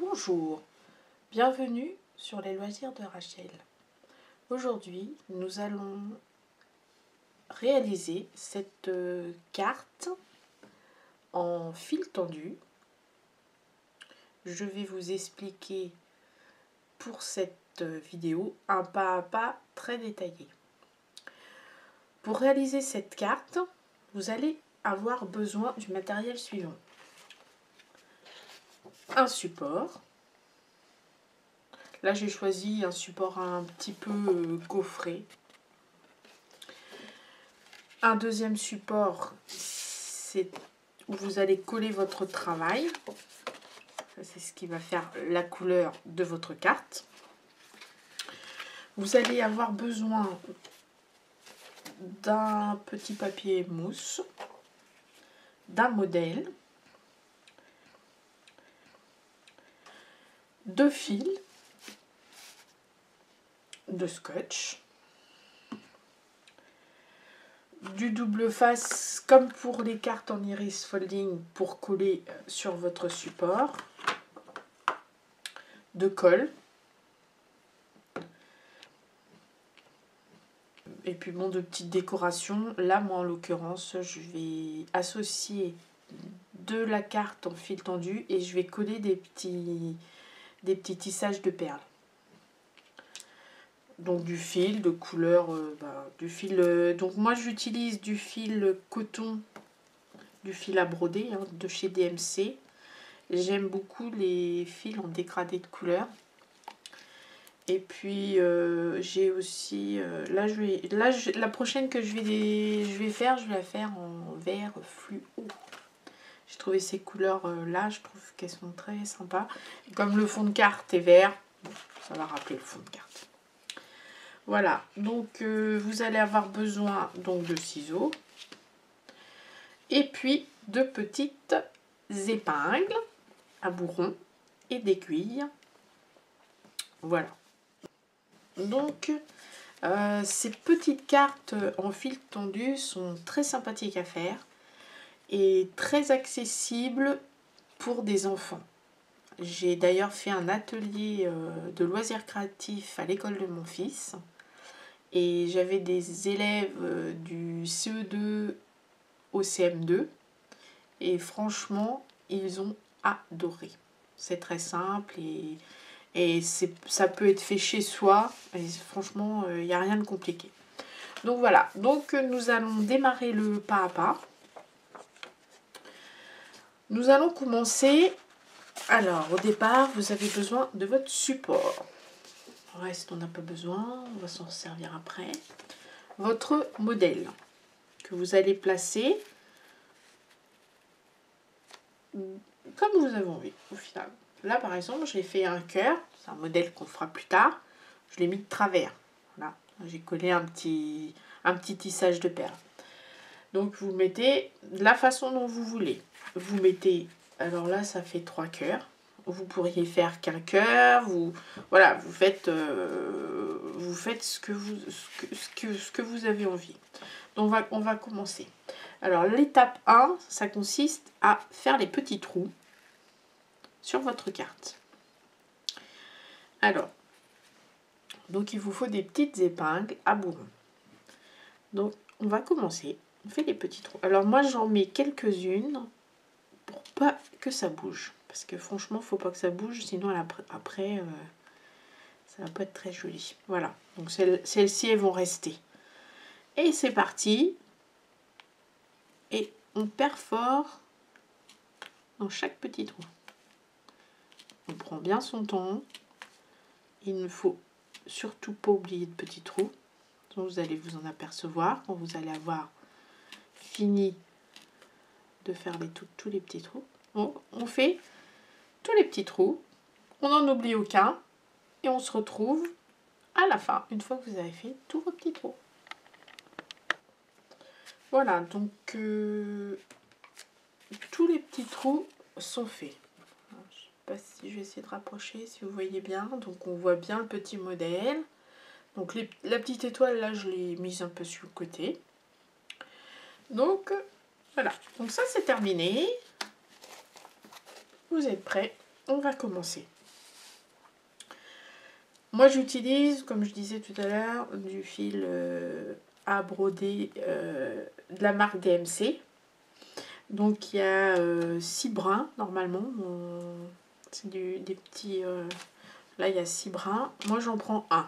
Bonjour, bienvenue sur les loisirs de Rachel. Aujourd'hui, nous allons réaliser cette euh, carte en fil tendu. Je vais vous expliquer pour cette vidéo un pas à pas très détaillé. Pour réaliser cette carte, vous allez avoir besoin du matériel suivant un support. Là, j'ai choisi un support un petit peu euh, gaufré. Un deuxième support, c'est où vous allez coller votre travail. C'est ce qui va faire la couleur de votre carte. Vous allez avoir besoin d'un petit papier mousse, d'un modèle, deux fils de scotch, du double face comme pour les cartes en iris folding pour coller euh, sur votre support, de colle, et puis bon de petites décorations. Là moi en l'occurrence je vais associer de la carte en fil tendu et je vais coller des petits des petits tissages de perles. Donc du fil de couleur, euh, bah, du fil. Euh, donc moi j'utilise du fil coton, du fil à broder hein, de chez DMC. J'aime beaucoup les fils en dégradé de couleur. Et puis euh, j'ai aussi là je vais là la prochaine que je vais je vais faire je vais la faire en vert fluo. J'ai trouvé ces couleurs-là, je trouve qu'elles sont très sympas. comme le fond de carte est vert, ça va rappeler le fond de carte. Voilà, donc euh, vous allez avoir besoin donc de ciseaux. Et puis de petites épingles à bourron et d'aiguilles. Voilà. Donc, euh, ces petites cartes en fil tendu sont très sympathiques à faire très accessible pour des enfants. J'ai d'ailleurs fait un atelier euh, de loisirs créatifs à l'école de mon fils et j'avais des élèves euh, du CE2 au CM2 et franchement ils ont adoré. C'est très simple et, et ça peut être fait chez soi et franchement il euh, n'y a rien de compliqué. Donc voilà, donc nous allons démarrer le pas à pas. Nous allons commencer. Alors, au départ, vous avez besoin de votre support. Le reste, on n'a pas besoin. On va s'en servir après. Votre modèle que vous allez placer comme vous avez envie au final. Là, par exemple, j'ai fait un cœur. C'est un modèle qu'on fera plus tard. Je l'ai mis de travers. Voilà. J'ai collé un petit, un petit tissage de perles. Donc, vous mettez la façon dont vous voulez vous mettez, alors là ça fait trois cœurs, vous pourriez faire qu'un cœur, vous, voilà, vous faites, euh, vous faites ce, que vous, ce, que, ce, que, vous avez envie. Donc on va, on va commencer. Alors l'étape 1, ça consiste à faire les petits trous sur votre carte. Alors, donc il vous faut des petites épingles à bourron. Donc on va commencer. On fait les petits trous. Alors moi j'en mets quelques-unes pour pas que ça bouge. Parce que franchement, faut pas que ça bouge, sinon après, euh, ça va pas être très joli. Voilà, donc celles-ci, elles vont rester. Et c'est parti. Et on perfore dans chaque petit trou. On prend bien son temps. Il ne faut surtout pas oublier de petits trous. Vous allez vous en apercevoir quand vous allez avoir de faire tous les petits trous. on fait tous les petits trous, on n'en oublie aucun et on se retrouve à la fin, une fois que vous avez fait tous vos petits trous. Voilà, donc euh, tous les petits trous sont faits. Je ne sais pas si je vais essayer de rapprocher, si vous voyez bien. Donc on voit bien le petit modèle. Donc la petite étoile, là, je l'ai mise un peu sur le côté. Donc voilà, donc ça c'est terminé. Vous êtes prêts on va commencer. Moi, j'utilise, comme je disais tout à l'heure, du fil euh, à broder euh, de la marque DMC. Donc, il y a 6 brins, normalement. C'est des petits... là, il y a 6 brins. Moi, j'en prends un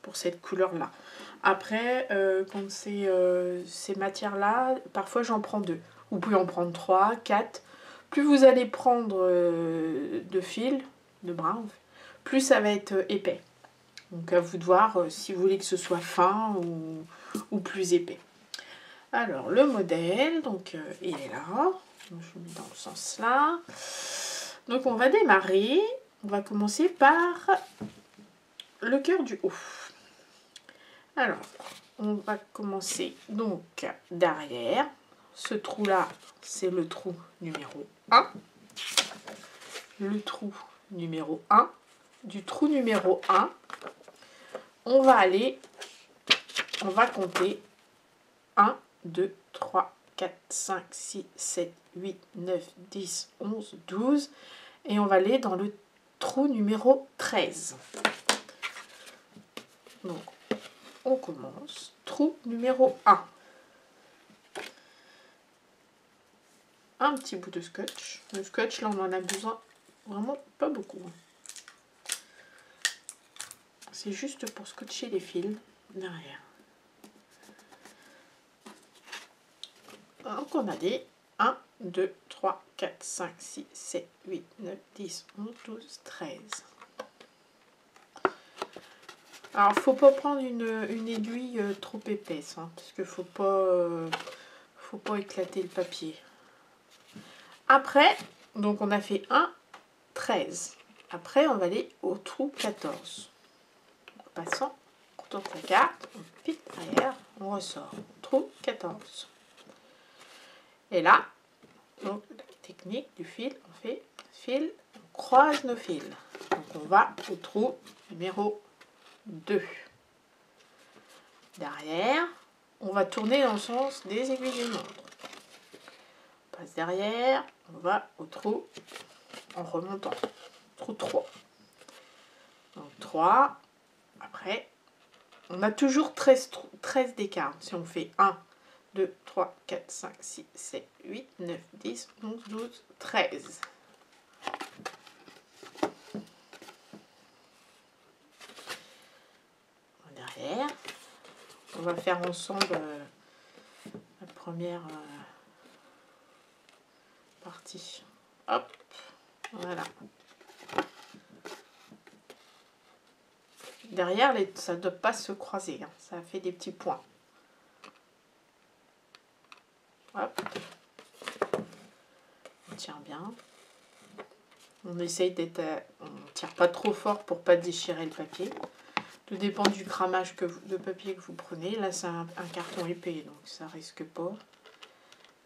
pour cette couleur-là. Après, quand c'est ces matières-là, parfois, j'en prends deux. Vous pouvez en prendre 3, 4 plus vous allez prendre euh, de fil, de brin, plus ça va être euh, épais. Donc à vous de voir euh, si vous voulez que ce soit fin ou, plus épais. Alors le modèle, donc il est là. je mets dans le sens là. Donc on va démarrer. On va commencer par le cœur du haut. Alors, on va commencer donc derrière. Ce trou là, c'est le trou numéro 1. Le trou numéro 1. Du trou numéro 1, on va aller, on va compter 1, 2, 3, 4, 5, 6, 7, 8, 9, 10, 11, 12. Et on va aller dans le trou numéro 13. Donc, on commence. Trou numéro 1. un petit bout de scotch. Le scotch, là, on en a besoin vraiment pas beaucoup. C'est juste pour scotcher les fils derrière. Donc, on a des 1, 2, 3, 4, 5, 6, 7, 8, 9, 10, 11, 12, 13. Alors, faut pas prendre une, aiguille euh, trop épaisse, hein, parce qu'il faut pas, euh, faut pas éclater le papier. Après, donc on a fait 1, 13. Après, on va aller au trou 14. En passant, on tourne la carte, on pique derrière, on ressort. Trou 14. Et là, donc la technique du fil, on fait fil, on croise nos fils. Donc on va au trou numéro 2. Derrière, on va tourner dans le sens des aiguilles du montre. On passe derrière, on va au trou en remontant. Trou 3. Donc 3. Après, on a toujours 13, 13 d'écart. Si on fait 1, 2, 3, 4, 5, 6, 7, 8, 9, 10, 11, 12, 13. On va faire ensemble euh, la première... Euh, parti. Hop, voilà. Derrière, les, ça ne doit pas se croiser. Hein. Ça fait des petits points. Hop. On tient bien. On essaye d'être... Euh, on tire pas trop fort pour pas déchirer le papier. Tout dépend du cramage que de papier que vous prenez. Là, c'est un, un, carton épais, donc ça risque pas.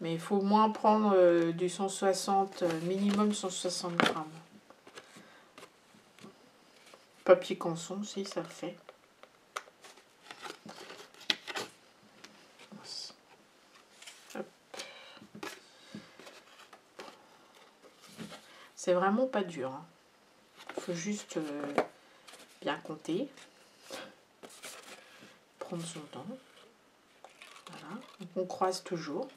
Mais il faut au moins prendre euh, du 160, euh, minimum 160 grammes. Papier canson, si ça le fait. C'est vraiment pas dur. Il hein. faut juste euh, bien compter. Son temps. On croise toujours.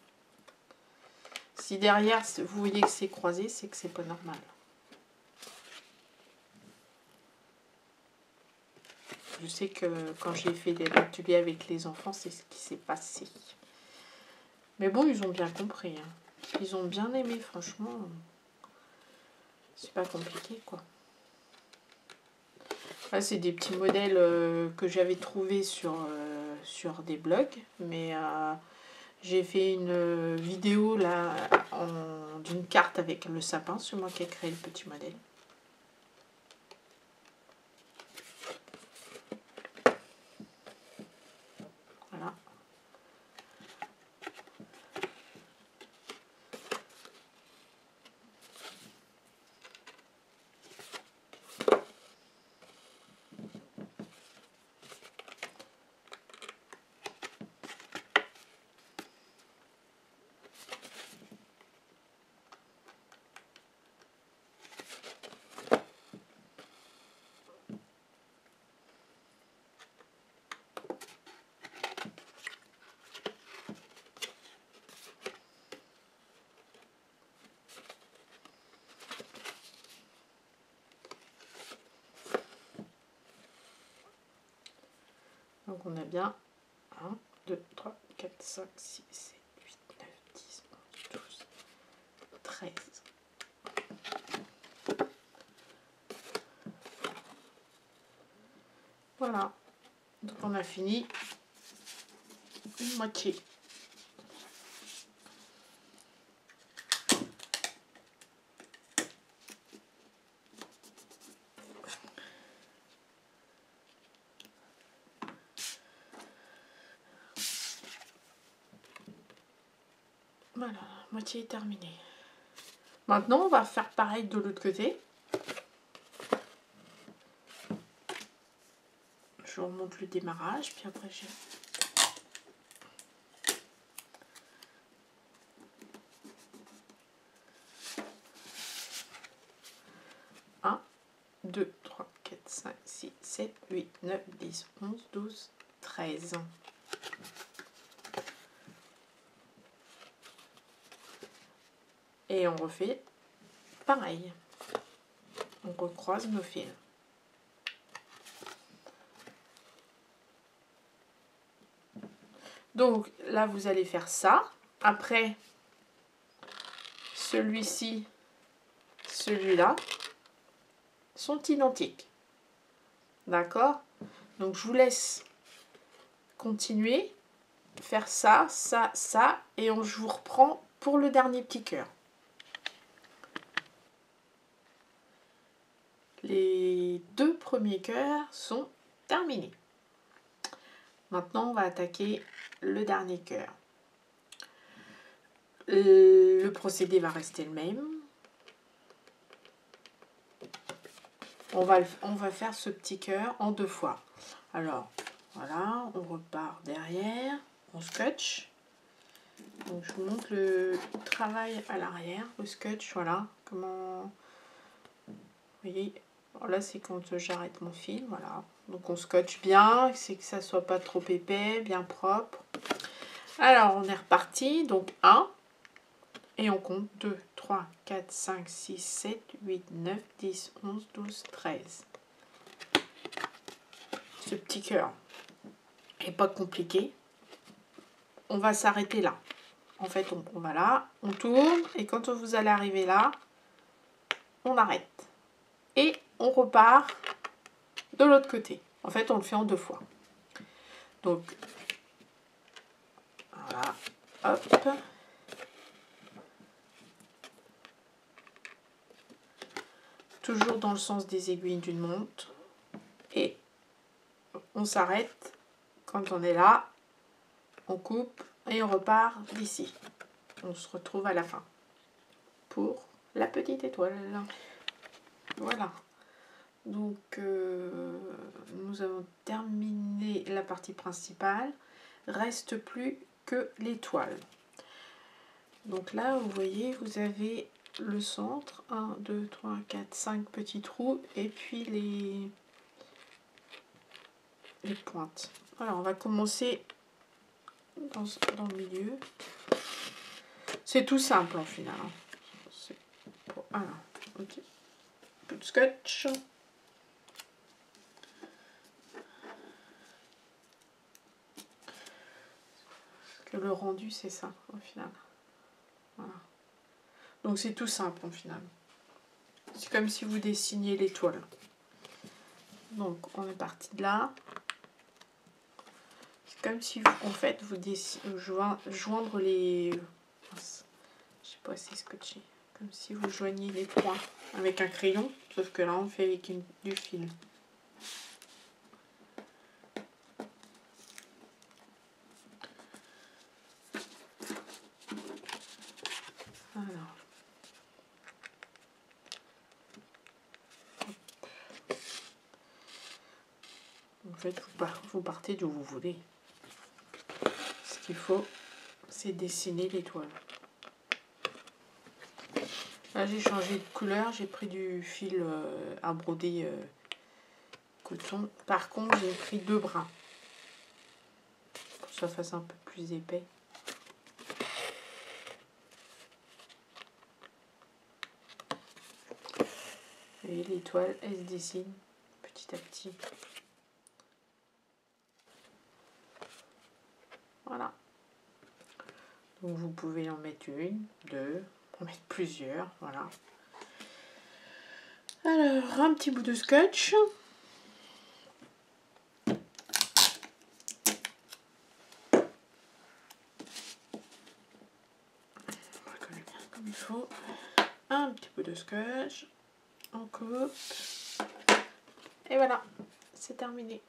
Si derrière, vous voyez que c'est croisé, c'est que c'est pas normal. Je sais que quand j'ai fait des ateliers avec les enfants, c'est ce qui s'est passé. Mais bon, ils ont bien compris. Hein. Ils ont bien aimé, franchement. C'est pas compliqué, quoi. C'est des petits modèles euh, que j'avais trouvés sur, euh, sur des blogs. Mais euh, j'ai fait une vidéo là d'une carte avec le sapin. C'est moi qui ai créé le petit modèle. Donc on a bien 1, 2, 3, 4, 5, 6, 7, 8, 9, 10, 11, 12, 13. Voilà. Donc on a fini une moitié. Voilà, est terminée. Maintenant, on va faire pareil de l'autre côté. Je remonte le démarrage, puis après j'ai... Un, deux, trois, quatre, cinq, six, sept, huit, neuf, dix, onze, douze, treize. Et on refait pareil. On recroise nos fils. Donc là, vous allez faire ça. Après, celui-ci, celui-là sont identiques. D'accord? Donc je vous laisse continuer, faire ça, ça, ça, et on, je vous reprends pour le dernier petit cœur. Les deux premiers cœurs sont terminés. Maintenant, on va attaquer le dernier cœur. Le procédé va rester le même. On va, on va faire ce petit cœur en deux fois. Alors, voilà, on repart derrière, on scotch. Donc, je vous montre le travail à l'arrière, le scotch, voilà, comment... Vous voyez, là, c'est quand j'arrête mon fil, voilà. Donc, on scotche bien, c'est que ça soit pas trop épais, bien propre. Alors, on est reparti. Donc, 1. Et on compte 2, 3, 4, 5, 6, 7, 8, 9, 10, 11, 12, 13. Ce petit cœur n'est pas compliqué. On va s'arrêter là. En fait, on, on va là, on tourne. Et quand vous allez arriver là, on arrête. Et on repart de l'autre côté. En fait, on le fait en deux fois. Donc, voilà, hop. Toujours dans le sens des aiguilles d'une montre. Et on s'arrête quand on est là. On coupe et on repart d'ici. On se retrouve à la fin pour la petite étoile. Voilà. Donc, euh, nous avons terminé la partie principale. Reste plus que l'étoile. Donc là, vous voyez, vous avez le centre. 1, 2, 3, 4, 5 petits trous. Et puis les, les pointes. Alors, on va commencer dans, le milieu. C'est tout simple en final. Hein. Pour, alors, ok. Peu de scotch. Le rendu c'est ça au final. Donc c'est tout simple au final. C'est comme si vous dessiniez l'étoile. Donc on est parti de là. C'est comme si vous, en fait vous dessinez, joindre les... Je sais pas si scotché. Comme si vous joigniez les points avec un crayon. Sauf que là on fait avec du fil. Fait, vous partez d'où vous voulez. Ce qu'il faut, c'est dessiner l'étoile. Là, j'ai changé de couleur. J'ai pris du fil euh, à broder euh, coton. Par contre, j'ai pris deux brins. Pour que ça fasse un peu plus épais. Et l'étoile, elle se dessine petit à petit. Voilà. Donc vous pouvez en mettre une, deux, en mettre plusieurs, voilà. Alors, un petit bout de scotch. comme il faut. Un petit peu de scotch. On coupe. Et voilà, c'est terminé.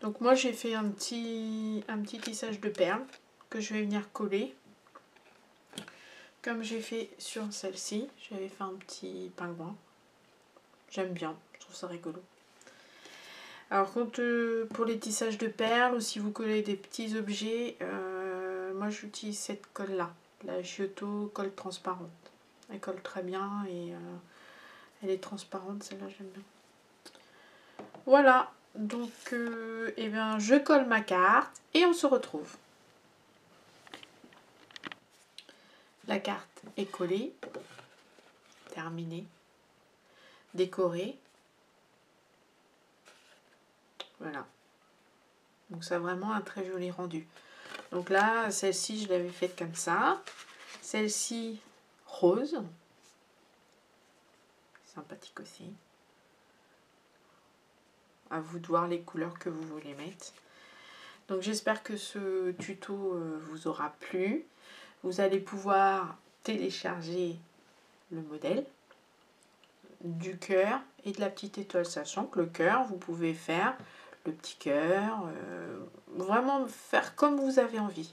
Donc moi j'ai fait un petit, tissage de perles que je vais venir coller. Comme j'ai fait sur celle-ci, j'avais fait un petit pingouin. J'aime bien, je trouve ça rigolo. Alors quand, euh, pour les tissages de perles ou si vous collez des petits objets, euh, moi j'utilise cette colle là, la Giotto colle transparente. Elle colle très bien et euh, elle est transparente, celle-là j'aime bien. Voilà, donc eh bien, je colle ma carte et on se retrouve. La carte est collée, terminée, décorée. Voilà. Donc ça a vraiment un très joli rendu. Donc là, celle-ci, je l'avais faite comme ça. Celle-ci, rose. Sympathique aussi. À vous de voir les couleurs que vous voulez mettre. Donc j'espère que ce tuto euh, vous aura plu. Vous allez pouvoir télécharger le modèle du cœur et de la petite étoile, sachant que le cœur, vous pouvez faire le petit cœur, euh, vraiment faire comme vous avez envie.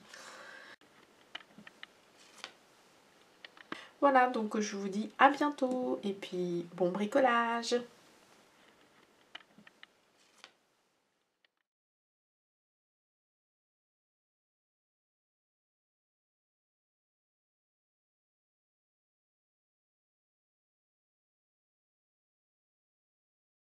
Voilà, donc je vous dis à bientôt et puis bon bricolage